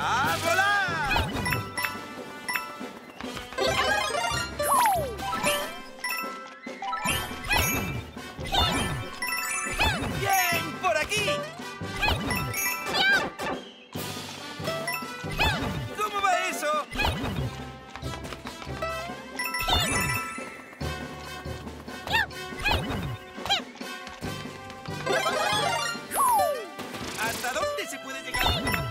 ¡A ¡Bien! ¡Por aquí! ¿Cómo va eso? ¿Hasta dónde se puede llegar?